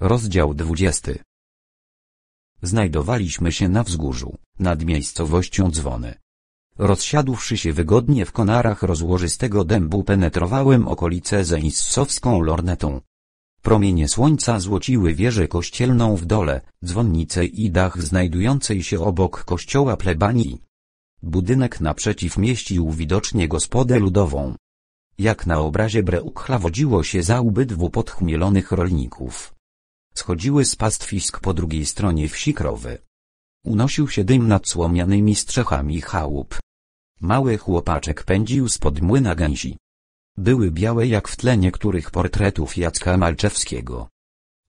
Rozdział 20 Znajdowaliśmy się na wzgórzu, nad miejscowością Dzwony. Rozsiadłszy się wygodnie w konarach rozłożystego dębu penetrowałem okolice zeissowską lornetą. Promienie słońca złociły wieżę kościelną w dole, dzwonnicę i dach znajdującej się obok kościoła plebanii. Budynek naprzeciw mieścił widocznie gospodę ludową. Jak na obrazie Breuchla wodziło się za ubydwu podchmielonych rolników. Schodziły z pastwisk po drugiej stronie wsi krowy. Unosił się dym nad słomianymi strzechami chałup. Mały chłopaczek pędził spod młyna gęsi. Były białe jak w tle niektórych portretów Jacka Malczewskiego.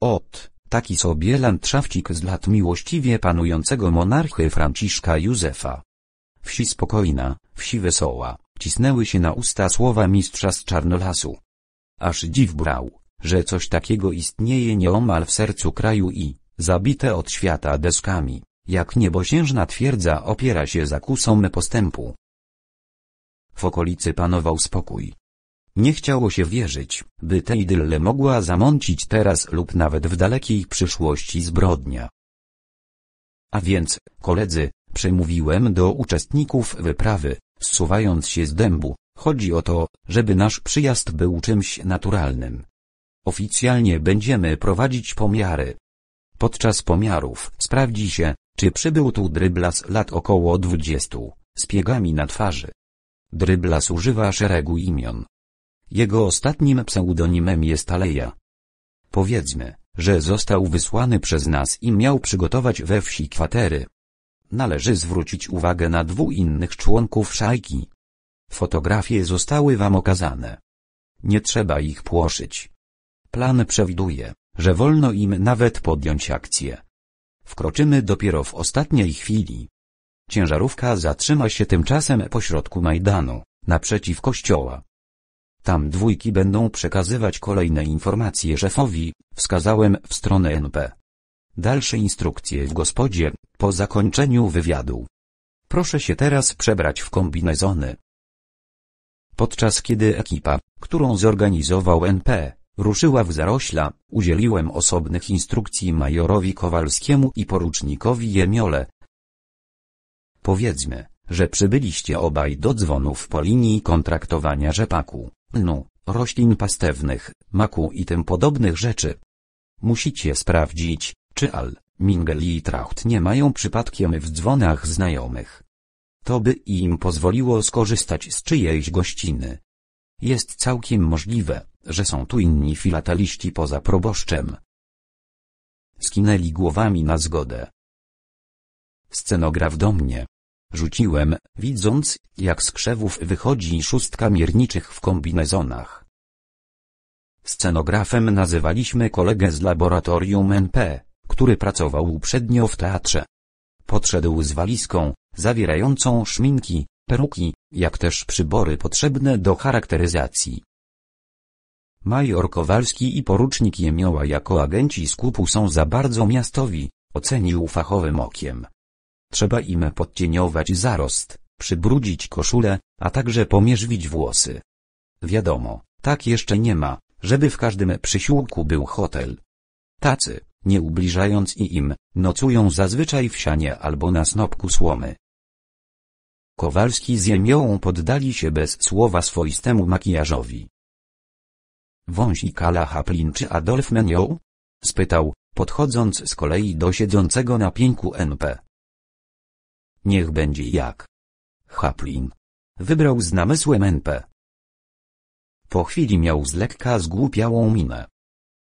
Ot, taki sobie landszafcik z lat miłościwie panującego monarchy Franciszka Józefa. Wsi spokojna, wsi wesoła, cisnęły się na usta słowa mistrza z Czarnolasu. Aż dziw brał, że coś takiego istnieje nieomal w sercu kraju i, zabite od świata deskami, jak niebosiężna twierdza opiera się zakusom postępu. W okolicy panował spokój. Nie chciało się wierzyć, by tę idyllę mogła zamącić teraz lub nawet w dalekiej przyszłości zbrodnia. A więc, koledzy, przemówiłem do uczestników wyprawy, zsuwając się z dębu, chodzi o to, żeby nasz przyjazd był czymś naturalnym. Oficjalnie będziemy prowadzić pomiary. Podczas pomiarów sprawdzi się, czy przybył tu dryblas lat około 20, z piegami na twarzy. Dryblas używa szeregu imion. Jego ostatnim pseudonimem jest Aleja. Powiedzmy, że został wysłany przez nas i miał przygotować we wsi kwatery. Należy zwrócić uwagę na dwóch innych członków szajki. Fotografie zostały wam okazane. Nie trzeba ich płoszyć. Plan przewiduje, że wolno im nawet podjąć akcję. Wkroczymy dopiero w ostatniej chwili. Ciężarówka zatrzyma się tymczasem pośrodku Majdanu, naprzeciw kościoła. Tam dwójki będą przekazywać kolejne informacje szefowi, wskazałem w stronę NP. Dalsze instrukcje w gospodzie, po zakończeniu wywiadu. Proszę się teraz przebrać w kombinezony. Podczas kiedy ekipa, którą zorganizował NP, ruszyła w zarośla, udzieliłem osobnych instrukcji majorowi Kowalskiemu i porucznikowi Jemiole. Powiedzmy, że przybyliście obaj do dzwonów po linii kontraktowania rzepaku, lnu, roślin pastewnych, maku i tym podobnych rzeczy. Musicie sprawdzić, czy Al, Mingel i Tracht nie mają przypadkiem w dzwonach znajomych. To by im pozwoliło skorzystać z czyjejś gościny. Jest całkiem możliwe, że są tu inni filateliści poza proboszczem. Skinęli głowami na zgodę. Scenograf do mnie. Rzuciłem, widząc, jak z krzewów wychodzi szóstka mierniczych w kombinezonach. Scenografem nazywaliśmy kolegę z laboratorium NP, który pracował uprzednio w teatrze. Podszedł z walizką, zawierającą szminki, peruki, jak też przybory potrzebne do charakteryzacji. Major Kowalski i porucznik Jemioła jako agenci skupu są za bardzo miastowi, ocenił fachowym okiem. Trzeba im podcieniować zarost, przybrudzić koszulę, a także pomierzwić włosy. Wiadomo, tak jeszcze nie ma, żeby w każdym przysiłku był hotel. Tacy, nie ubliżając i im, nocują zazwyczaj w sianie albo na snopku słomy. Kowalski z Jemiołą poddali się bez słowa swoistemu makijażowi. Wąsik Ala Haplin czy Adolf Menioł? spytał, podchodząc z kolei do siedzącego na pieńku NP. Niech będzie jak. Haplin. Wybrał z namysłem NP. Po chwili miał z lekka zgłupiałą minę.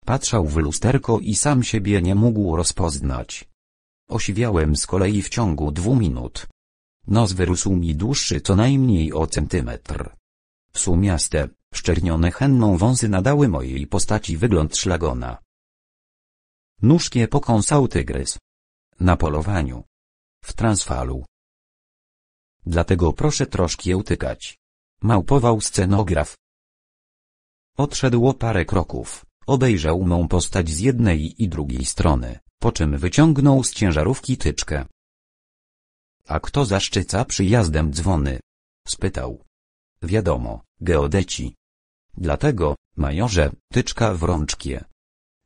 Patrzał w lusterko i sam siebie nie mógł rozpoznać. Osiwiałem z kolei w ciągu dwóch minut. Nos wyrósł mi dłuższy co najmniej o centymetr. Sumiaste, szczernione henną wąsy nadały mojej postaci wygląd szlagona. Nóżkie pokąsał tygrys. Na polowaniu. W Transfalu. Dlatego proszę troszkę utykać. Małpował scenograf. Odszedł o parę kroków, obejrzał mą postać z jednej i drugiej strony, po czym wyciągnął z ciężarówki tyczkę. A kto zaszczyca przyjazdem dzwony? spytał. Wiadomo, geodeci. Dlatego, majorze, tyczka w rączkie.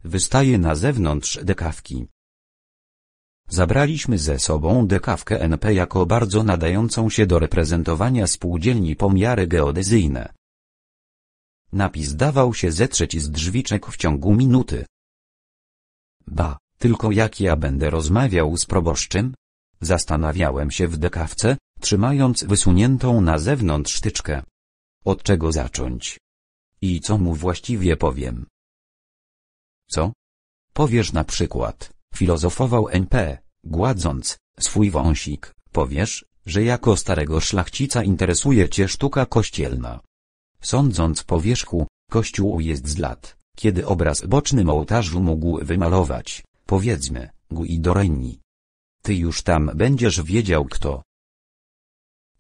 Wystaje na zewnątrz dekawki. Zabraliśmy ze sobą dekawkę NP jako bardzo nadającą się do reprezentowania spółdzielni pomiary geodezyjne. Napis dawał się zetrzeć z drzwiczek w ciągu minuty. Ba, tylko jak ja będę rozmawiał z proboszczym? Zastanawiałem się w dekawce, trzymając wysuniętą na zewnątrz sztyczkę. Od czego zacząć? I co mu właściwie powiem? Co? Powiesz na przykład, filozofował NP, gładząc swój wąsik, powiesz, że jako starego szlachcica interesuje cię sztuka kościelna. Sądząc po wierzchu, kościół jest z lat, kiedy obraz bocznym ołtarzu mógł wymalować, powiedzmy, Guido Reni. Ty już tam będziesz wiedział kto.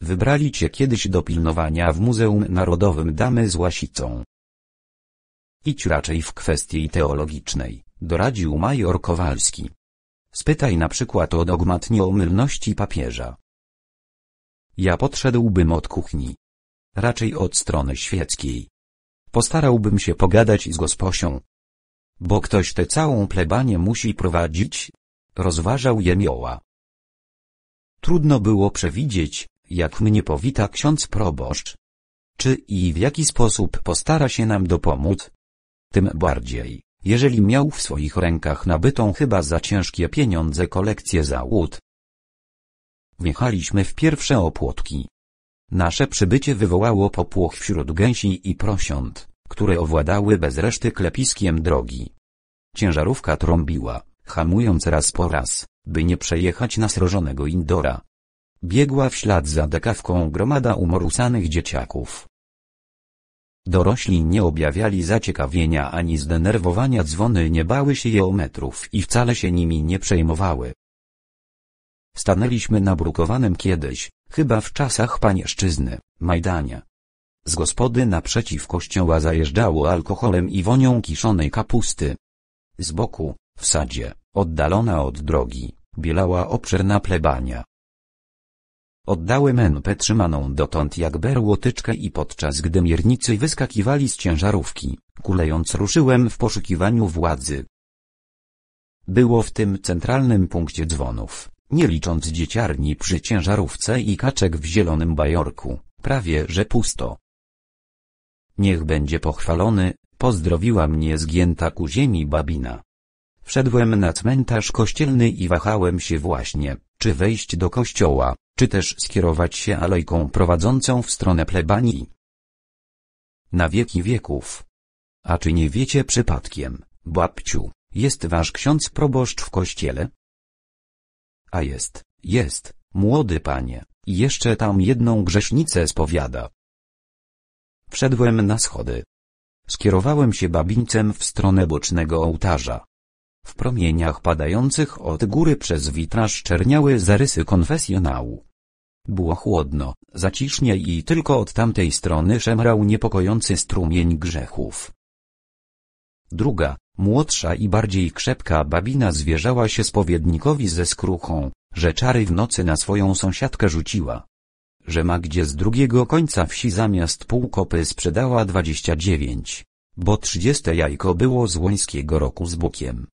Wybrali cię kiedyś do pilnowania w Muzeum Narodowym damy z łasicą. Idź raczej w kwestii teologicznej, doradził major Kowalski. Spytaj na przykład o dogmat nieomylności papieża. Ja podszedłbym od kuchni. Raczej od strony świeckiej. Postarałbym się pogadać z gosposią. Bo ktoś tę całą plebanię musi prowadzić? Rozważał jemioła. Trudno było przewidzieć, jak mnie powita ksiądz proboszcz. Czy i w jaki sposób postara się nam dopomóc? Tym bardziej, jeżeli miał w swoich rękach nabytą chyba za ciężkie pieniądze kolekcję załód. Wjechaliśmy w pierwsze opłotki. Nasze przybycie wywołało popłoch wśród gęsi i prosiąt, które owładały bez reszty klepiskiem drogi. Ciężarówka trąbiła, hamując raz po raz, by nie przejechać nasrożonego indora. Biegła w ślad za dekawką gromada umorusanych dzieciaków. Dorośli nie objawiali zaciekawienia ani zdenerwowania dzwony nie bały się geometrów i wcale się nimi nie przejmowały. Stanęliśmy na brukowanym kiedyś, chyba w czasach panieszczyzny, Majdania. Z gospody naprzeciw kościoła zajeżdżało alkoholem i wonią kiszonej kapusty. Z boku, w sadzie, oddalona od drogi, bielała obszerna plebania. Oddałem NP trzymaną dotąd jak berło tyczkę i podczas gdy miernicy wyskakiwali z ciężarówki, kulejąc ruszyłem w poszukiwaniu władzy. Było w tym centralnym punkcie dzwonów, nie licząc dzieciarni przy ciężarówce i kaczek w zielonym bajorku, prawie że pusto. Niech będzie pochwalony, pozdrowiła mnie zgięta ku ziemi babina. Wszedłem na cmentarz kościelny i wahałem się właśnie, czy wejść do kościoła, czy też skierować się alejką prowadzącą w stronę plebanii. Na wieki wieków. A czy nie wiecie przypadkiem, babciu, jest wasz ksiądz proboszcz w kościele? A jest, jest, młody panie, i jeszcze tam jedną grzesznicę spowiada. Wszedłem na schody. Skierowałem się babińcem w stronę bocznego ołtarza. W promieniach padających od góry przez witraż czerniały zarysy konfesjonału. Było chłodno, zacisznie i tylko od tamtej strony szemrał niepokojący strumień grzechów. Druga, młodsza i bardziej krzepka babina zwierzała się spowiednikowi ze skruchą, że czary w nocy na swoją sąsiadkę rzuciła. Że ma gdzie z drugiego końca wsi zamiast pół kopy sprzedała dwadzieścia dziewięć, bo trzydzieste jajko było z łońskiego roku z bukiem.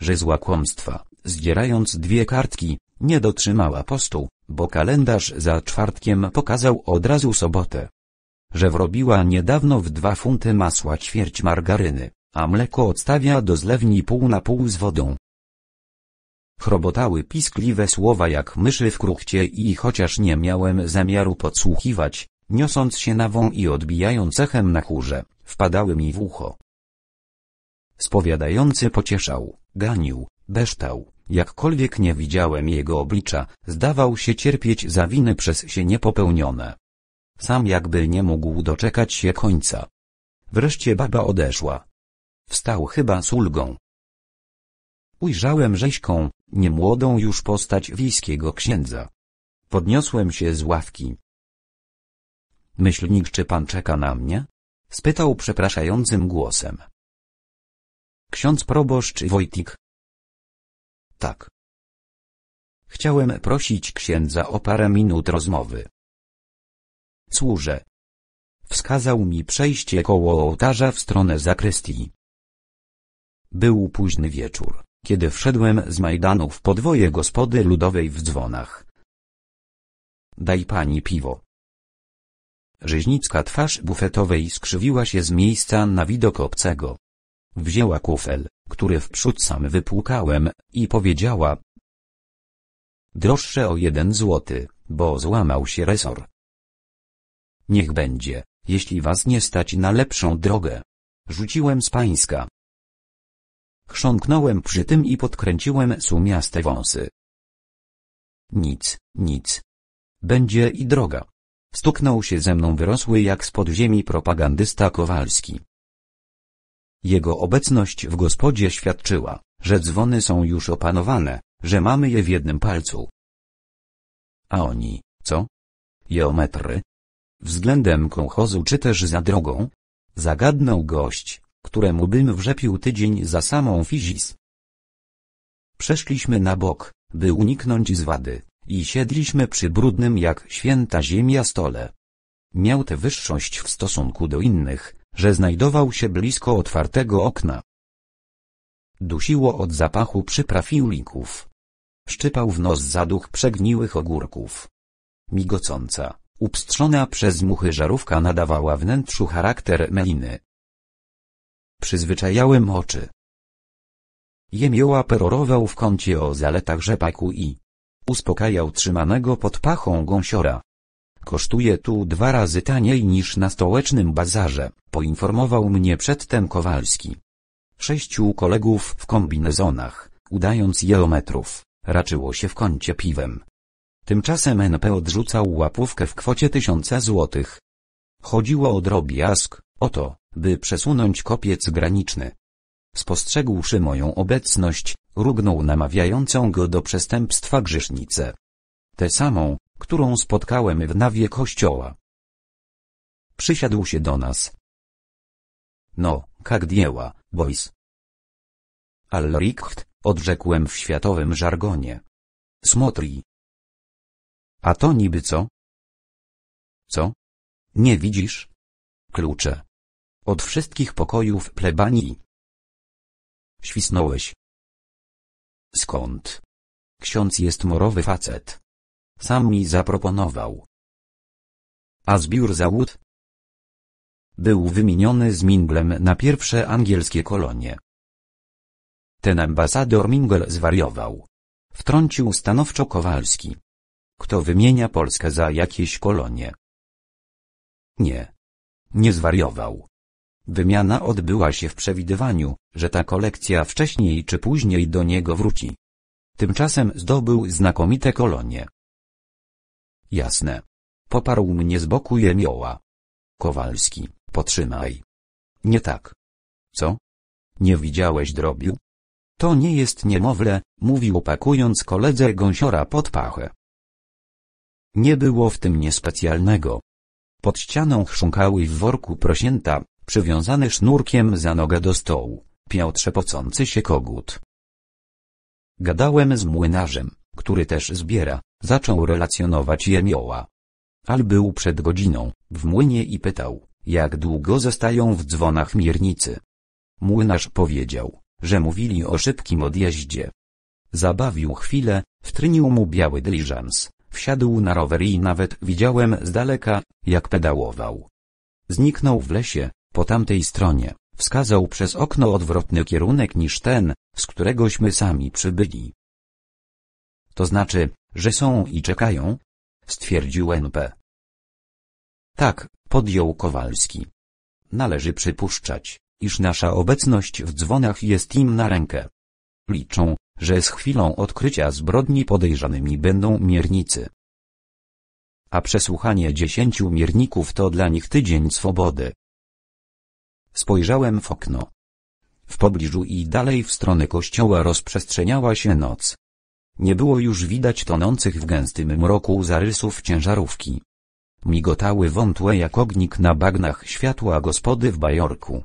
Że zła kłamstwa, zdzierając dwie kartki, nie dotrzymała postu, bo kalendarz za czwartkiem pokazał od razu sobotę. Że wrobiła niedawno w dwa funty masła ćwierć margaryny, a mleko odstawia do zlewni pół na pół z wodą. Chrobotały piskliwe słowa jak myszy w kruchcie i chociaż nie miałem zamiaru podsłuchiwać, niosąc się na wą i odbijając echem na chórze, wpadały mi w ucho. Spowiadający pocieszał, ganił, beształ, jakkolwiek nie widziałem jego oblicza, zdawał się cierpieć za winy przez się niepopełnione. Sam jakby nie mógł doczekać się końca. Wreszcie baba odeszła. Wstał chyba z ulgą. Ujrzałem rzeźką, niemłodą już postać wiejskiego księdza. Podniosłem się z ławki. Myślnik, czy pan czeka na mnie? spytał przepraszającym głosem. Ksiądz proboszcz Wojtik. Tak. Chciałem prosić księdza o parę minut rozmowy. Służę. Wskazał mi przejście koło ołtarza w stronę zakrystii. Był późny wieczór, kiedy wszedłem z Majdanu w podwoje gospody ludowej w dzwonach. Daj pani piwo. Rzeźnicka twarz bufetowej skrzywiła się z miejsca na widok obcego. Wzięła kufel, który wprzód sam wypłukałem, i powiedziała. Droższe o jeden złoty, bo złamał się resor. Niech będzie, jeśli was nie stać na lepszą drogę. Rzuciłem z pańska. Chrząknąłem przy tym i podkręciłem sumiaste wąsy. Nic, nic. Będzie i droga. Stuknął się ze mną wyrosły jak spod ziemi propagandysta Kowalski. Jego obecność w gospodzie świadczyła, że dzwony są już opanowane, że mamy je w jednym palcu. A oni, co? Geometry? Względem kołchozu czy też za drogą? Zagadnął gość, któremu bym wrzepił tydzień za samą fizis. Przeszliśmy na bok, by uniknąć zwady, i siedliśmy przy brudnym jak święta ziemia stole. Miał tę wyższość w stosunku do innych, że znajdował się blisko otwartego okna. Dusiło od zapachu przypraw i ulików. Szczypał w nos zaduch przegniłych ogórków. Migocąca, upstrzona przez muchy żarówka nadawała wnętrzu charakter meliny. Przyzwyczajałem oczy. Jemioła perorował w kącie o zaletach rzepaku i uspokajał trzymanego pod pachą gąsiora. Kosztuje tu dwa razy taniej niż na stołecznym bazarze, poinformował mnie przedtem Kowalski. Sześciu kolegów w kombinezonach, udając geometrów, raczyło się w kącie piwem. Tymczasem NP odrzucał łapówkę w kwocie tysiąca złotych. Chodziło o drobiazg, o to, by przesunąć kopiec graniczny. Spostrzegłszy moją obecność, rugnął namawiającą go do przestępstwa grzesznicę. Tę samą, którą spotkałem w nawie kościoła. Przysiadł się do nas. No, jak dieła, boys. Allricht, odrzekłem w światowym żargonie. Smotri. A to niby co? Co? Nie widzisz? Klucze. Od wszystkich pokojów plebanii. Świsnąłeś. Skąd? Ksiądz jest morowy facet. Sam mi zaproponował. A zbiór załód? Był wymieniony z Minglem na pierwsze angielskie kolonie. Ten ambasador Mingle zwariował. Wtrącił stanowczo Kowalski. Kto wymienia Polskę za jakieś kolonie? Nie. Nie zwariował. Wymiana odbyła się w przewidywaniu, że ta kolekcja wcześniej czy później do niego wróci. Tymczasem zdobył znakomite kolonie. Jasne. Poparł mnie z boku jemioła. Kowalski, potrzymaj. Nie tak. Co? Nie widziałeś drobiu? To nie jest niemowlę, mówił pakując koledze gąsiora pod pachę. Nie było w tym niespecjalnego. Pod ścianą chrząkały w worku prosięta, przywiązany sznurkiem za nogę do stołu, piał trzepocący się kogut. Gadałem z młynarzem, który też zbiera, zaczął relacjonować jemioła. Al był przed godziną, w młynie i pytał, jak długo zostają w dzwonach miernicy. Młynarz powiedział, że mówili o szybkim odjeździe. Zabawił chwilę, wtrynił mu biały dyliżans, wsiadł na rower i nawet widziałem z daleka, jak pedałował. Zniknął w lesie, po tamtej stronie, wskazał przez okno odwrotny kierunek niż ten, z któregośmy sami przybyli. To znaczy, że są i czekają? Stwierdził NP. Tak, podjął Kowalski. Należy przypuszczać, iż nasza obecność w dzwonach jest im na rękę. Liczą, że z chwilą odkrycia zbrodni podejrzanymi będą miernicy. A przesłuchanie dziesięciu mierników to dla nich tydzień swobody. Spojrzałem w okno. W pobliżu i dalej w stronę kościoła rozprzestrzeniała się noc. Nie było już widać tonących w gęstym mroku zarysów ciężarówki. Migotały wątłe jak ognik na bagnach światła gospody w Bajorku.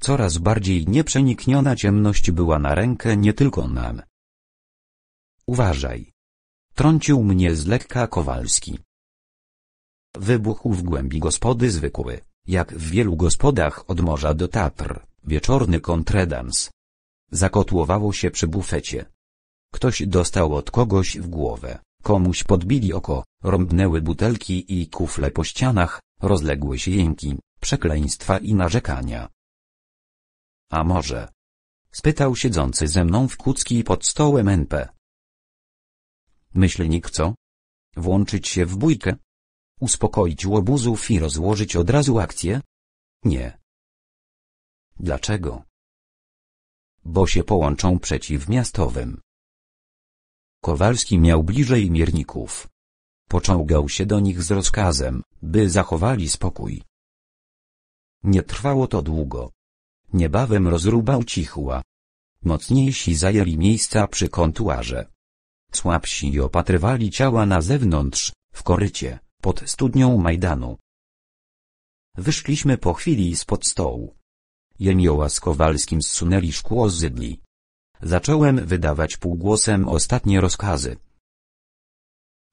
Coraz bardziej nieprzenikniona ciemność była na rękę nie tylko nam. Uważaj. Trącił mnie z lekka Kowalski. Wybuchł w głębi gospody zwykły, jak w wielu gospodach od morza do Tatr, wieczorny kontredans. zakotłowało się przy bufecie. Ktoś dostał od kogoś w głowę, komuś podbili oko, rąbnęły butelki i kufle po ścianach, rozległy się jęki, przekleństwa i narzekania. A może? spytał siedzący ze mną w kucki pod stołem NP. Myślnik co? Włączyć się w bójkę? Uspokoić łobuzów i rozłożyć od razu akcję? Nie. Dlaczego? Bo się połączą przeciwmiastowym. Kowalski miał bliżej mierników. Poczołgał się do nich z rozkazem, by zachowali spokój. Nie trwało to długo. Niebawem rozruba ucichła. Mocniejsi zajęli miejsca przy kontuarze. Słabsi opatrywali ciała na zewnątrz, w korycie, pod studnią Majdanu. Wyszliśmy po chwili spod stołu. Jemioła z Kowalskim zsunęli szkło z zydli. Zacząłem wydawać półgłosem ostatnie rozkazy.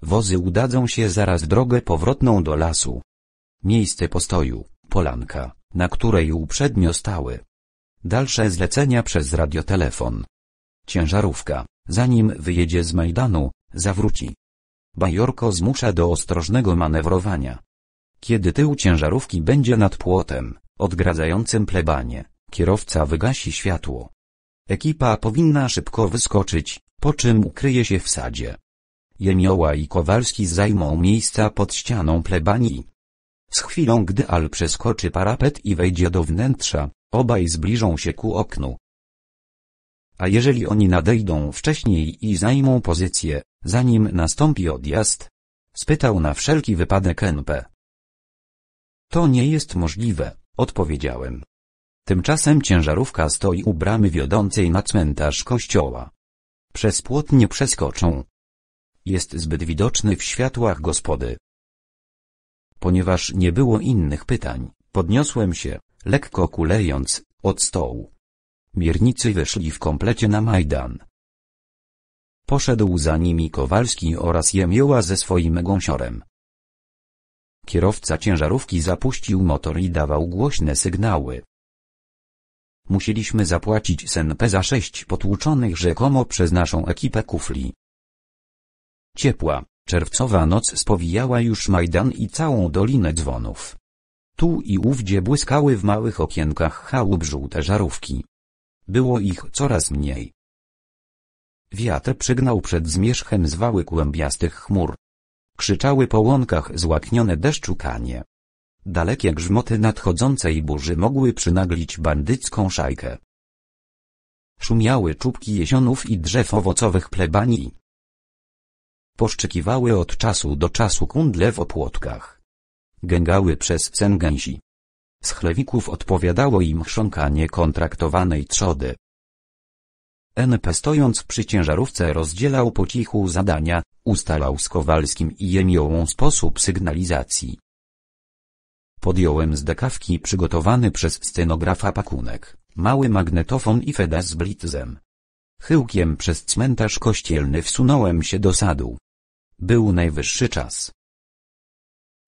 Wozy udadzą się zaraz drogę powrotną do lasu. Miejsce postoju, polanka, na której uprzednio stały. Dalsze zlecenia przez radiotelefon. Ciężarówka, zanim wyjedzie z Majdanu, zawróci. Bajorko zmusza do ostrożnego manewrowania. Kiedy tył ciężarówki będzie nad płotem, odgradzającym plebanie, kierowca wygasi światło. Ekipa powinna szybko wyskoczyć, po czym ukryje się w sadzie. Jemioła i Kowalski zajmą miejsca pod ścianą plebanii. Z chwilą gdy Al przeskoczy parapet i wejdzie do wnętrza, obaj zbliżą się ku oknu. A jeżeli oni nadejdą wcześniej i zajmą pozycję, zanim nastąpi odjazd? Spytał na wszelki wypadek NP. To nie jest możliwe, odpowiedziałem. Tymczasem ciężarówka stoi u bramy wiodącej na cmentarz kościoła. Przez płot nie przeskoczą. Jest zbyt widoczny w światłach gospody. Ponieważ nie było innych pytań, podniosłem się, lekko kulejąc, od stołu. Miernicy wyszli w komplecie na Majdan. Poszedł za nimi Kowalski oraz Jemioła ze swoim gąsiorem. Kierowca ciężarówki zapuścił motor i dawał głośne sygnały. Musieliśmy zapłacić SNP za sześć potłuczonych rzekomo przez naszą ekipę kufli. Ciepła, czerwcowa noc spowijała już Majdan i całą Dolinę Dzwonów. Tu i ówdzie błyskały w małych okienkach chałup żółte żarówki. Było ich coraz mniej. Wiatr przygnał przed zmierzchem zwały kłębiastych chmur. Krzyczały po łąkach złaknione deszczu kanie. Dalekie grzmoty nadchodzącej burzy mogły przynaglić bandycką szajkę. Szumiały czubki jesionów i drzew owocowych plebanii. Poszczykiwały od czasu do czasu kundle w opłotkach. Gęgały przez sen gęsi. Z chlewików odpowiadało im chrząkanie kontraktowanej trzody. NP stojąc przy ciężarówce rozdzielał po cichu zadania, ustalał z Kowalskim i Jemiołą sposób sygnalizacji. Podjąłem z dekawki przygotowany przez scenografa pakunek, mały magnetofon i fedę z blitzem. Chyłkiem przez cmentarz kościelny wsunąłem się do sadu. Był najwyższy czas.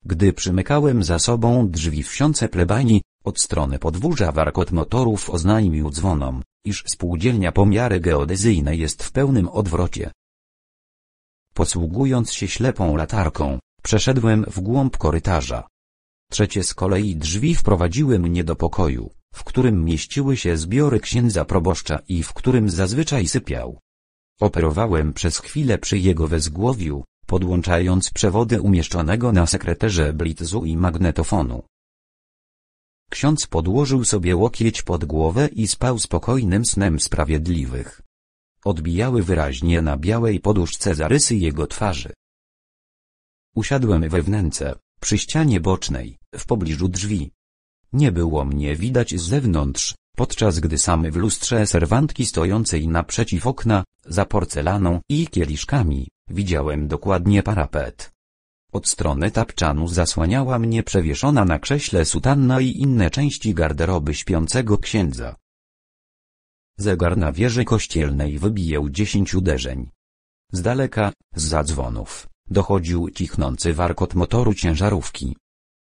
Gdy przymykałem za sobą drzwi wsiące plebanii, od strony podwórza warkot motorów oznajmił dzwonom, iż spółdzielnia pomiary geodezyjne jest w pełnym odwrocie. Posługując się ślepą latarką, przeszedłem w głąb korytarza. Trzecie z kolei drzwi wprowadziły mnie do pokoju, w którym mieściły się zbiory księdza proboszcza i w którym zazwyczaj sypiał. Operowałem przez chwilę przy jego wezgłowiu, podłączając przewody umieszczonego na sekreterze blitzu i magnetofonu. Ksiądz podłożył sobie łokieć pod głowę i spał spokojnym snem sprawiedliwych. Odbijały wyraźnie na białej poduszce zarysy jego twarzy. Usiadłem we wnęce, przy ścianie bocznej, w pobliżu drzwi. Nie było mnie widać z zewnątrz, podczas gdy samy w lustrze serwantki stojącej naprzeciw okna, za porcelaną i kieliszkami, widziałem dokładnie parapet. Od strony tapczanu zasłaniała mnie przewieszona na krześle sutanna i inne części garderoby śpiącego księdza. Zegar na wieży kościelnej wybijał dziesięć uderzeń. Z daleka, z zadzwonów, dochodził cichnący warkot motoru ciężarówki.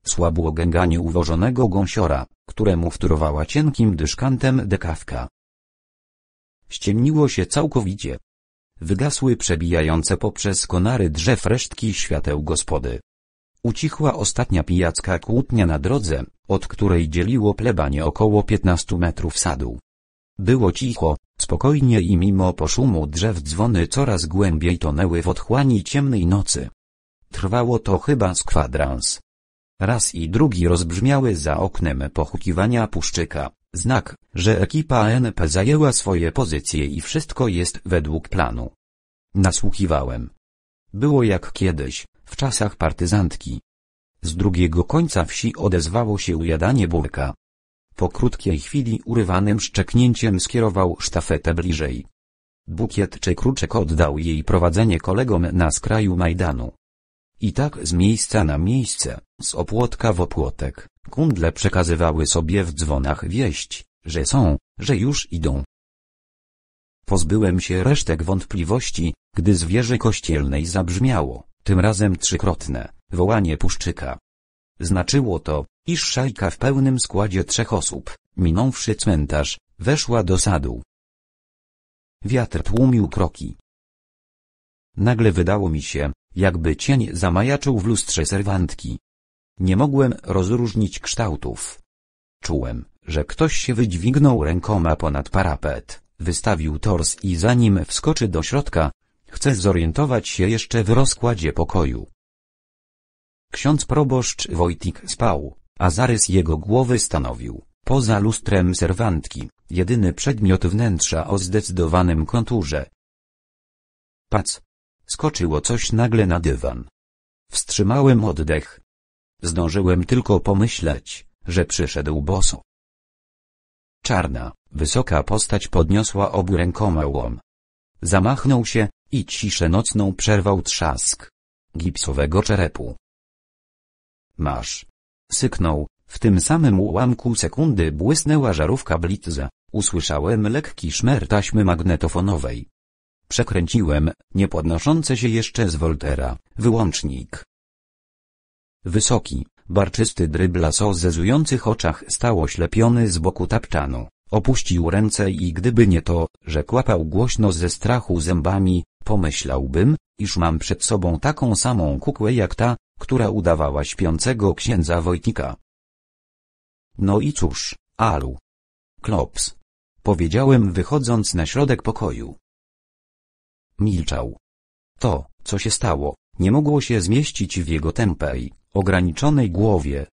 Słabło gęganie uwożonego gąsiora, któremu wtórowała cienkim dyszkantem dekawka. ściemniło się całkowicie. Wygasły przebijające poprzez konary drzew resztki świateł gospody. Ucichła ostatnia pijacka kłótnia na drodze, od której dzieliło plebanie około 15 metrów sadu. Było cicho, spokojnie i mimo poszumu drzew dzwony coraz głębiej tonęły w otchłani ciemnej nocy. Trwało to chyba z kwadrans. Raz i drugi rozbrzmiały za oknem pochukiwania puszczyka, znak, że ekipa NP zajęła swoje pozycje i wszystko jest według planu. Nasłuchiwałem. Było jak kiedyś, w czasach partyzantki. Z drugiego końca wsi odezwało się ujadanie burka. Po krótkiej chwili urywanym szczeknięciem skierował sztafetę bliżej. Bukiet czy kruczek oddał jej prowadzenie kolegom na skraju Majdanu. I tak z miejsca na miejsce, z opłotka w opłotek, kundle przekazywały sobie w dzwonach wieść, że są, że już idą. Pozbyłem się resztek wątpliwości, gdy z wieży kościelnej zabrzmiało, tym razem trzykrotne, wołanie puszczyka. Znaczyło to, iż szajka w pełnym składzie trzech osób, minąwszy cmentarz, weszła do sadu. Wiatr tłumił kroki. Nagle wydało mi się, jakby cień zamajaczył w lustrze serwantki. Nie mogłem rozróżnić kształtów. Czułem, że ktoś się wydźwignął rękoma ponad parapet, wystawił tors i zanim wskoczy do środka, chce zorientować się jeszcze w rozkładzie pokoju. Ksiądz proboszcz Wojtik spał, a zarys jego głowy stanowił, poza lustrem serwantki, jedyny przedmiot wnętrza o zdecydowanym konturze. Pac! Skoczyło coś nagle na dywan. Wstrzymałem oddech. Zdążyłem tylko pomyśleć, że przyszedł boso. Czarna, wysoka postać podniosła obu rękoma łom. Zamachnął się i ciszę nocną przerwał trzask gipsowego czerepu. Masz. Syknął, w tym samym ułamku sekundy błysnęła żarówka blitza, usłyszałem lekki szmer taśmy magnetofonowej. Przekręciłem, nie podnoszące się jeszcze z Woltera, wyłącznik. Wysoki, barczysty dryblas o zezujących oczach stał oślepiony z boku tapczanu. Opuścił ręce i gdyby nie to, że kłapał głośno ze strachu zębami, pomyślałbym, iż mam przed sobą taką samą kukłę jak ta, która udawała śpiącego księdza Wojtika. No i cóż, Alu. Klops. Powiedziałem wychodząc na środek pokoju. Milczał. To, co się stało, nie mogło się zmieścić w jego tempej, ograniczonej głowie.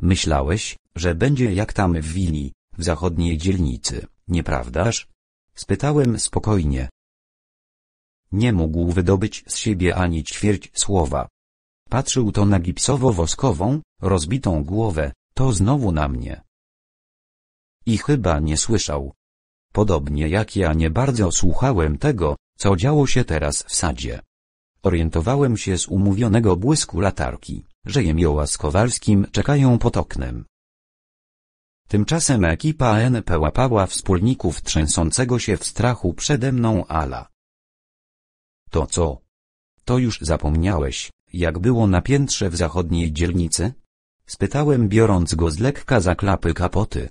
Myślałeś, że będzie jak tam w Wili, w zachodniej dzielnicy, nieprawdaż? Spytałem spokojnie. Nie mógł wydobyć z siebie ani ćwierć słowa. Patrzył to na gipsowo-woskową, rozbitą głowę, to znowu na mnie. I chyba nie słyszał. Podobnie jak ja nie bardzo słuchałem tego, co działo się teraz w sadzie. Orientowałem się z umówionego błysku latarki, że Jemioła z Kowalskim czekają pod oknem. Tymczasem ekipa NP łapała wspólników trzęsącego się w strachu przede mną Ala. To co? To już zapomniałeś, jak było na piętrze w zachodniej dzielnicy? Spytałem biorąc go z lekka za klapy kapoty.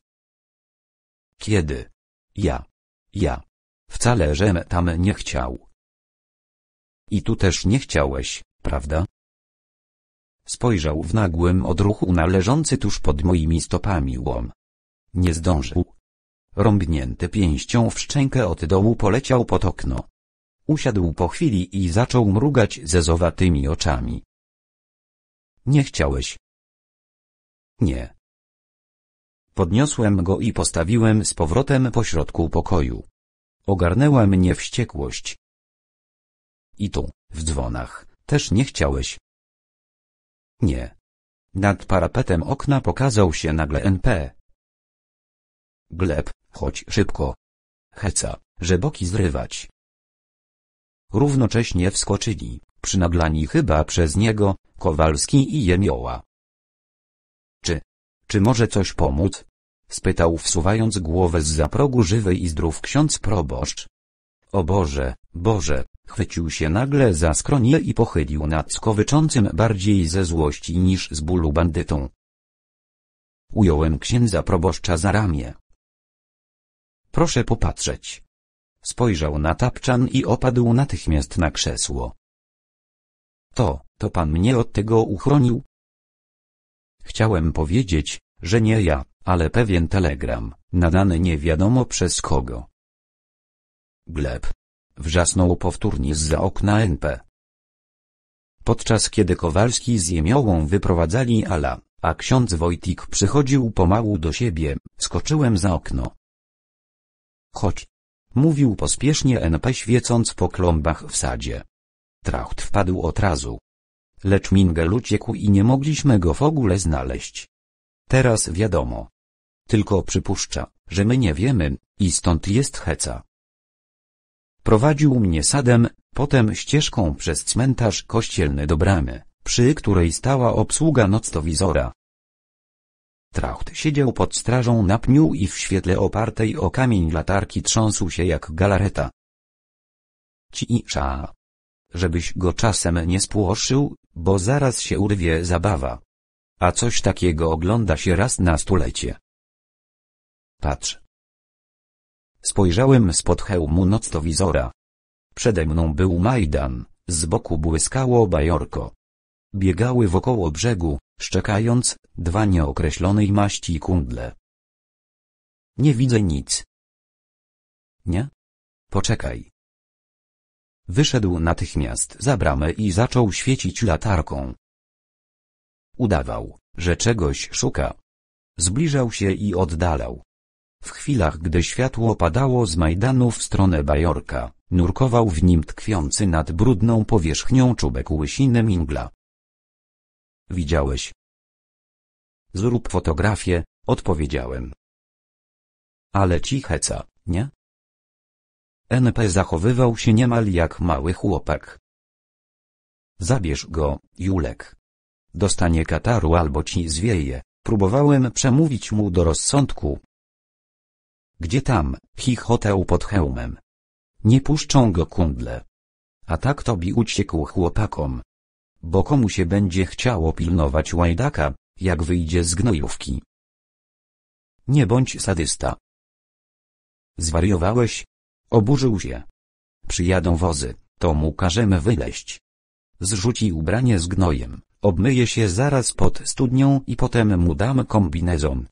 Kiedy? Ja. Ja. Wcale żem tam nie chciał. I tu też nie chciałeś, prawda? Spojrzał w nagłym odruchu na leżący tuż pod moimi stopami łom. Nie zdążył. Rąbnięty pięścią w szczękę od dołu poleciał pod okno. Usiadł po chwili i zaczął mrugać zezowatymi oczami. Nie chciałeś. Nie. Podniosłem go i postawiłem z powrotem pośrodku pokoju. Ogarnęła mnie wściekłość. I tu, w dzwonach, też nie chciałeś. Nie. Nad parapetem okna pokazał się nagle NP. Gleb, chodź szybko. Heca, że boki zrywać. Równocześnie wskoczyli, przynaglani chyba przez niego, Kowalski i Jemioła. Czy, czy może coś pomóc? spytał wsuwając głowę z za progu żywej i zdrów ksiądz proboszcz. O Boże, Boże, chwycił się nagle za skronie i pochylił nad skowyczącym bardziej ze złości niż z bólu bandytą. Ująłem księdza proboszcza za ramię. Proszę popatrzeć. Spojrzał na tapczan i opadł natychmiast na krzesło. To, to pan mnie od tego uchronił? Chciałem powiedzieć, że nie ja, ale pewien telegram, nadany nie wiadomo przez kogo. Gleb. Wrzasnął powtórnie zza okna NP. Podczas kiedy Kowalski z Jemiołą wyprowadzali Ala, a ksiądz Wojtik przychodził pomału do siebie, skoczyłem za okno. Chodź. Mówił pospiesznie NP świecąc po klombach w sadzie. Tracht wpadł od razu. Lecz Mingel uciekł i nie mogliśmy go w ogóle znaleźć. Teraz wiadomo. Tylko przypuszcza, że my nie wiemy, i stąd jest heca. Prowadził mnie sadem, potem ścieżką przez cmentarz kościelny do bramy, przy której stała obsługa noctowizora. Tracht siedział pod strażą na pniu i w świetle opartej o kamień latarki trząsł się jak galareta. Cisza. Żebyś go czasem nie spłoszył, bo zaraz się urwie zabawa. A coś takiego ogląda się raz na stulecie. Patrz. Spojrzałem spod hełmu noctowizora. Przede mną był Majdan, z boku błyskało bajorko. Biegały wokoło brzegu, szczekając, dwa nieokreślonej maści kundle. Nie widzę nic. Nie? Poczekaj. Wyszedł natychmiast za bramę i zaczął świecić latarką. Udawał, że czegoś szuka. Zbliżał się i oddalał. W chwilach gdy światło padało z Majdanu w stronę Bajorka, nurkował w nim tkwiący nad brudną powierzchnią czubek łysiny Mingla. Widziałeś? Zrób fotografię, odpowiedziałem. Ale cicheca, nie? NP zachowywał się niemal jak mały chłopak. Zabierz go, Julek. Dostanie kataru albo ci zwieje. Próbowałem przemówić mu do rozsądku. Gdzie tam, chichotał pod hełmem. Nie puszczą go kundle. A tak Tobi uciekł chłopakom. Bo komu się będzie chciało pilnować łajdaka, jak wyjdzie z gnojówki. Nie bądź sadysta. Zwariowałeś? Oburzył się. Przyjadą wozy, to mu każemy wyleść. Zrzuci ubranie z gnojem, obmyje się zaraz pod studnią i potem mu dam kombinezon.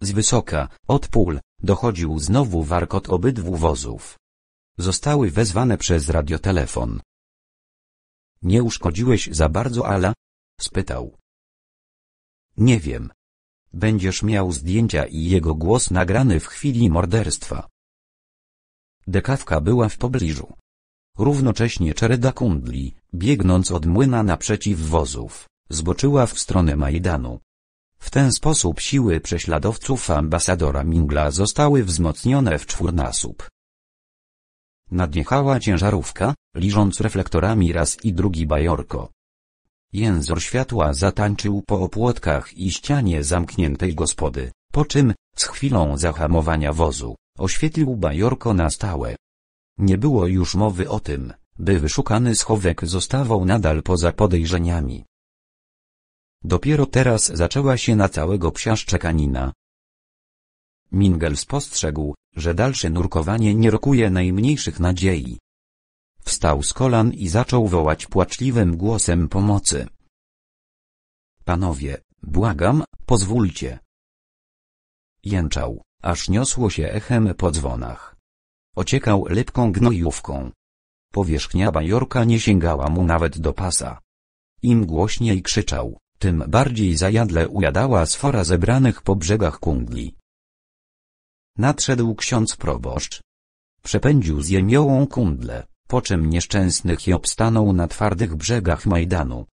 Z wysoka, od pól, dochodził znowu warkot obydwu wozów. Zostały wezwane przez radiotelefon. Nie uszkodziłeś za bardzo Ala? spytał. Nie wiem. Będziesz miał zdjęcia i jego głos nagrany w chwili morderstwa. Dekawka była w pobliżu. Równocześnie czereda kundli, biegnąc od młyna naprzeciw wozów, zboczyła w stronę Majdanu. W ten sposób siły prześladowców ambasadora Mingla zostały wzmocnione w czwórnasób. Nadjechała ciężarówka, liżąc reflektorami raz i drugi bajorko. Jęzor światła zatańczył po opłotkach i ścianie zamkniętej gospody, po czym, z chwilą zahamowania wozu, oświetlił bajorko na stałe. Nie było już mowy o tym, by wyszukany schowek zostawał nadal poza podejrzeniami. Dopiero teraz zaczęła się na całego psia szczekanina. Mingel spostrzegł, że dalsze nurkowanie nie rokuje najmniejszych nadziei. Wstał z kolan i zaczął wołać płaczliwym głosem pomocy. Panowie, błagam, pozwólcie. Jęczał, aż niosło się echem po dzwonach. Ociekał lepką gnojówką. Powierzchnia bajorka nie sięgała mu nawet do pasa. Im głośniej krzyczał, tym bardziej zajadle ujadała sfora zebranych po brzegach kundli. Nadszedł ksiądz proboszcz. Przepędził z jemiołą kundle, po czym nieszczęsnych i obstanął na twardych brzegach Majdanu.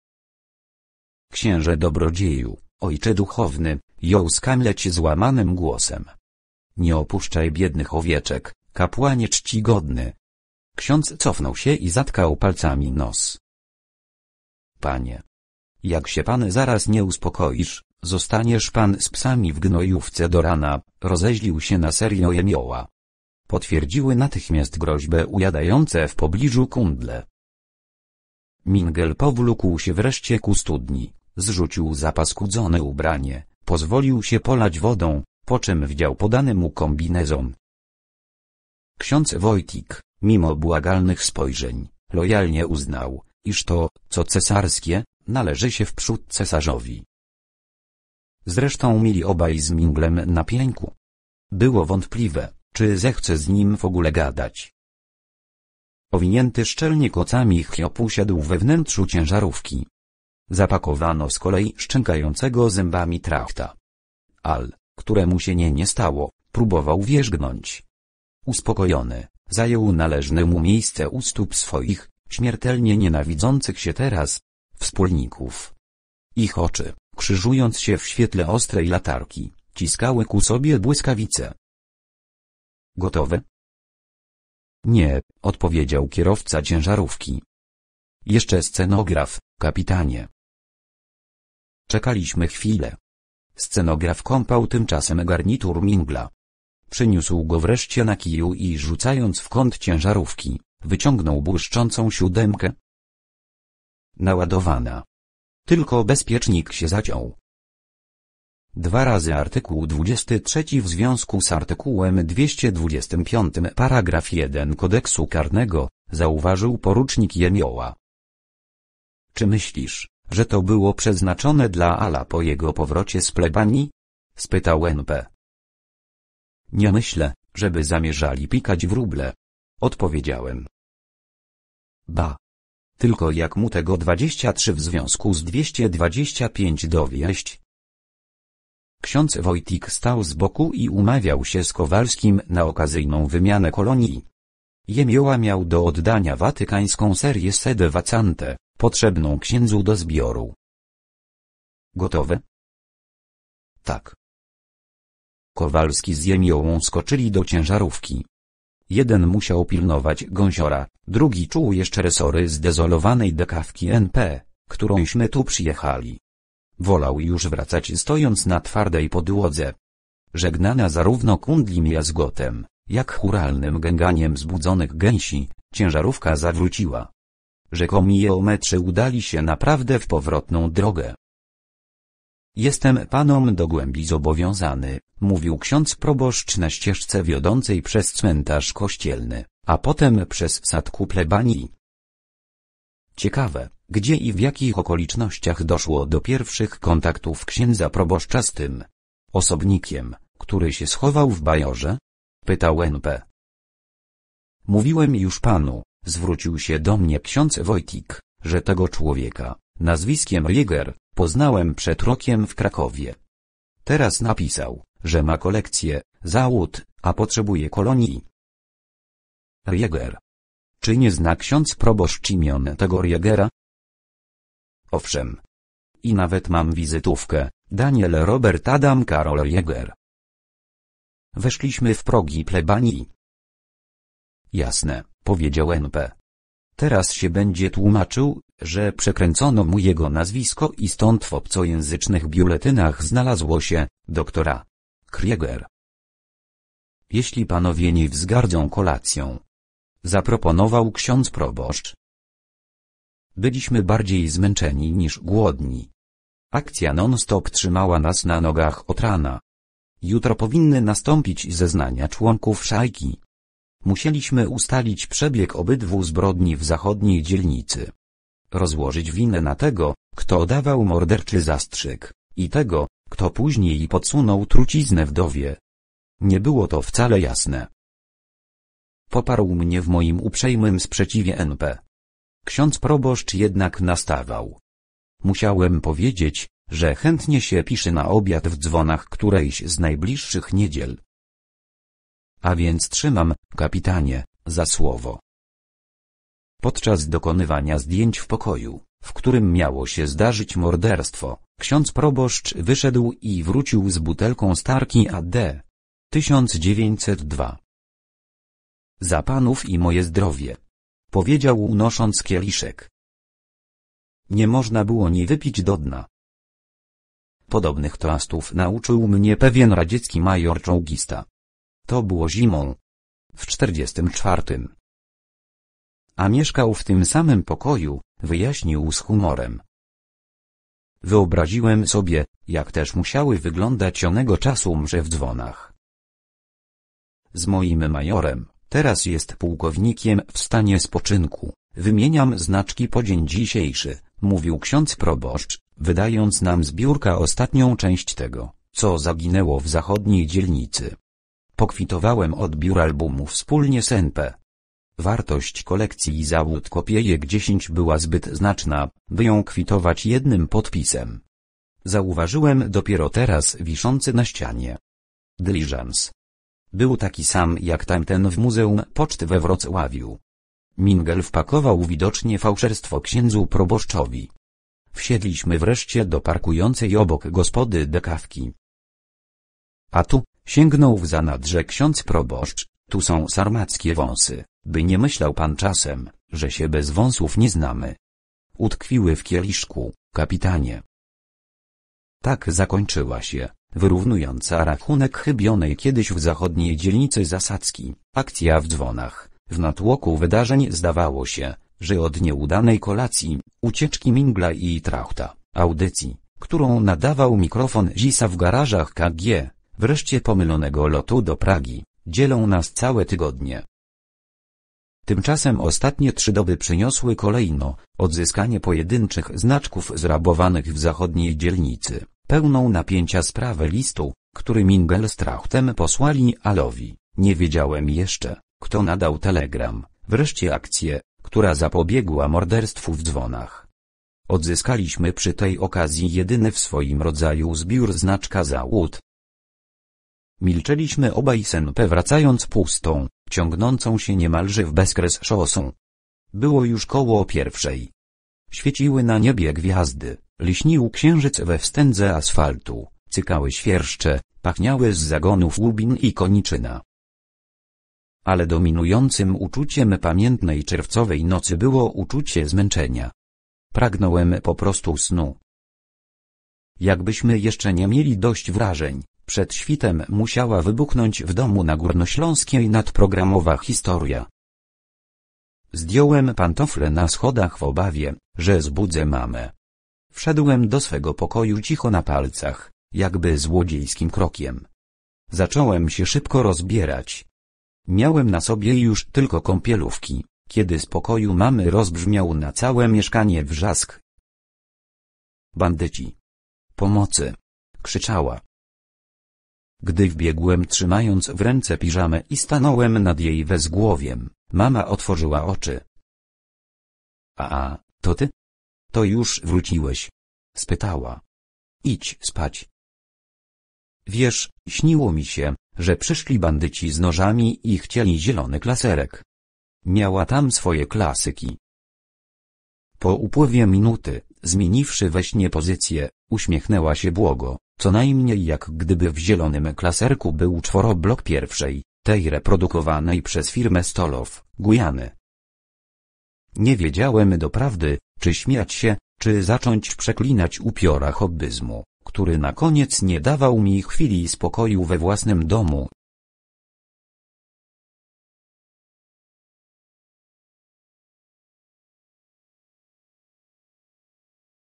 Księże dobrodzieju, ojcze duchowny, jął skamleć złamanym głosem. Nie opuszczaj biednych owieczek, kapłanie czcigodny. Ksiądz cofnął się i zatkał palcami nos. Panie, jak się pan zaraz nie uspokoisz, zostaniesz pan z psami w gnojówce do rana, rozeźlił się na serio jemioła. Potwierdziły natychmiast groźbę ujadające w pobliżu kundle. Mingel powlókł się wreszcie ku studni, zrzucił zapaskudzone ubranie, pozwolił się polać wodą, po czym wdział podany mu kombinezon. Ksiądz Wojtik, mimo błagalnych spojrzeń, lojalnie uznał, iż to, co cesarskie, należy się wprzód cesarzowi. Zresztą mieli obaj z Minglem na pięku. Było wątpliwe, czy zechce z nim w ogóle gadać. Owinięty szczelnie kocami Hiob usiadł we wnętrzu ciężarówki. Zapakowano z kolei szczękającego zębami trachta. Al, któremu się nie nie stało, próbował wierzgnąć. Uspokojony, zajął należne mu miejsce u stóp swoich, śmiertelnie nienawidzących się teraz, wspólników. Ich oczy, krzyżując się w świetle ostrej latarki, ciskały ku sobie błyskawice. Gotowe? Nie, odpowiedział kierowca ciężarówki. Jeszcze scenograf, kapitanie. Czekaliśmy chwilę. Scenograf kąpał tymczasem garnitur Mingla. Przyniósł go wreszcie na kiju i rzucając w kąt ciężarówki, wyciągnął błyszczącą siódemkę. Naładowana. Tylko bezpiecznik się zaciął. Dwa razy artykuł 23 w związku z artykułem 225 paragraf 1 kodeksu karnego, zauważył porucznik Jemioła. Czy myślisz, że to było przeznaczone dla Ala po jego powrocie z plebanii? spytał NP. Nie myślę, żeby zamierzali pikać wróble. Odpowiedziałem. Ba. Tylko jak mu tego 23 w związku z 225 dowieść, Ksiądz Wojtik stał z boku i umawiał się z Kowalskim na okazyjną wymianę kolonii. Jemioła miał do oddania watykańską serię Sede Vacante, potrzebną księdzu do zbioru. Gotowe? Tak. Kowalski z Jemiołą skoczyli do ciężarówki. Jeden musiał pilnować gąsiora, drugi czuł jeszcze resory zdezolowanej dekawki NP, którąśmy tu przyjechali. Wolał już wracać stojąc na twardej podłodze. Żegnana zarówno kundlim jazgotem, jak churalnym gęganiem zbudzonych gęsi, ciężarówka zawróciła. Rzekomi geometrzy udali się naprawdę w powrotną drogę. Jestem panom do głębi zobowiązany, mówił ksiądz proboszcz na ścieżce wiodącej przez cmentarz kościelny, a potem przez sad ku plebanii. Ciekawe, gdzie i w jakich okolicznościach doszło do pierwszych kontaktów księdza proboszcza z tym osobnikiem, który się schował w bajorze? Pytał NP. Mówiłem już panu, zwrócił się do mnie ksiądz Wojtik, że tego człowieka, nazwiskiem Rieger, poznałem przed rokiem w Krakowie. Teraz napisał, że ma kolekcję, załód, a potrzebuje kolonii. Rieger. Czy nie zna ksiądz proboszcz imion tego Riegera? Owszem. I nawet mam wizytówkę, Daniel Robert Adam Karol Jäger. Weszliśmy w progi plebanii. Jasne, powiedział NP. Teraz się będzie tłumaczył, że przekręcono mu jego nazwisko i stąd w obcojęzycznych biuletynach znalazło się doktora Krieger. Jeśli panowie nie wzgardzą kolacją, zaproponował ksiądz proboszcz, Byliśmy bardziej zmęczeni niż głodni. Akcja non-stop trzymała nas na nogach od rana. Jutro powinny nastąpić zeznania członków szajki. Musieliśmy ustalić przebieg obydwu zbrodni w zachodniej dzielnicy. Rozłożyć winę na tego, kto dawał morderczy zastrzyk, i tego, kto później podsunął truciznę wdowie. Nie było to wcale jasne. Poparł mnie w moim uprzejmym sprzeciwie NP. Ksiądz proboszcz jednak nastawał. Musiałem powiedzieć, że chętnie się pisze na obiad w dzwonach którejś z najbliższych niedziel. A więc trzymam, kapitanie, za słowo. Podczas dokonywania zdjęć w pokoju, w którym miało się zdarzyć morderstwo, ksiądz proboszcz wyszedł i wrócił z butelką Starki AD. 1902. Za panów i moje zdrowie powiedział unosząc kieliszek. Nie można było nie wypić do dna. Podobnych toastów nauczył mnie pewien radziecki major czołgista. To było zimą. W czterdziestym czwartym. A mieszkał w tym samym pokoju, wyjaśnił z humorem. Wyobraziłem sobie, jak też musiały wyglądać onego czasu mrze w dzwonach. Z moim majorem, teraz jest pułkownikiem w stanie spoczynku, wymieniam znaczki po dzień dzisiejszy, mówił ksiądz proboszcz, wydając nam z biurka ostatnią część tego, co zaginęło w zachodniej dzielnicy. Pokwitowałem odbiór albumu wspólnie z NP. Wartość kolekcji zawód kopiejek 10 była zbyt znaczna, by ją kwitować jednym podpisem. Zauważyłem dopiero teraz wiszący na ścianie. Diligence. Był taki sam jak tamten w Muzeum Poczty we Wrocławiu. Mingel wpakował widocznie fałszerstwo księdzu proboszczowi. Wsiedliśmy wreszcie do parkującej obok gospody dekawki. A tu, sięgnął w zanadrze ksiądz proboszcz, tu są sarmackie wąsy, by nie myślał pan czasem, że się bez wąsów nie znamy. Utkwiły w kieliszku, kapitanie. Tak zakończyła się, wyrównująca rachunek chybionej kiedyś w zachodniej dzielnicy Zasadzki, akcja w dzwonach. W natłoku wydarzeń zdawało się, że od nieudanej kolacji, ucieczki Mingla i Trauta, audycji, którą nadawał mikrofon Zisa w garażach KG, wreszcie pomylonego lotu do Pragi, dzielą nas całe tygodnie. Tymczasem ostatnie trzy doby przyniosły kolejno odzyskanie pojedynczych znaczków zrabowanych w zachodniej dzielnicy, pełną napięcia sprawę listu, który Mingel z Trautem posłali Alowi. Nie wiedziałem jeszcze, kto nadał telegram, wreszcie akcję, która zapobiegła morderstwu w dzwonach. Odzyskaliśmy przy tej okazji jedyny w swoim rodzaju zbiór znaczka załód. Milczeliśmy obaj senpę wracając pustą, ciągnącą się niemalże w bezkres szosą. Było już koło pierwszej. Świeciły na niebie gwiazdy, liśnił księżyc we wstędze asfaltu, cykały świerszcze, pachniały z zagonów łubin i koniczyna ale dominującym uczuciem pamiętnej czerwcowej nocy było uczucie zmęczenia. Pragnąłem po prostu snu. Jakbyśmy jeszcze nie mieli dość wrażeń, przed świtem musiała wybuchnąć w domu na Górnośląskiej nadprogramowa historia. Zdjąłem pantofle na schodach w obawie, że zbudzę mamę. Wszedłem do swego pokoju cicho na palcach, jakby złodziejskim krokiem. Zacząłem się szybko rozbierać, Miałem na sobie już tylko kąpielówki, kiedy z pokoju mamy rozbrzmiał na całe mieszkanie wrzask. Bandyci! Pomocy! krzyczała. Gdy wbiegłem trzymając w ręce piżamę i stanąłem nad jej wezgłowiem, mama otworzyła oczy. A, to ty? To już wróciłeś? spytała. Idź spać. Wiesz, śniło mi się, że przyszli bandyci z nożami i chcieli zielony klaserek. Miała tam swoje klasyki. Po upływie minuty, zmieniwszy we śnie pozycję, uśmiechnęła się błogo, co najmniej jak gdyby w zielonym klaserku był czworoblok pierwszej, tej reprodukowanej przez firmę Stolow, Gujany. Nie wiedziałem doprawdy, czy śmiać się, czy zacząć przeklinać upiora hobbyzmu który na koniec nie dawał mi chwili spokoju we własnym domu,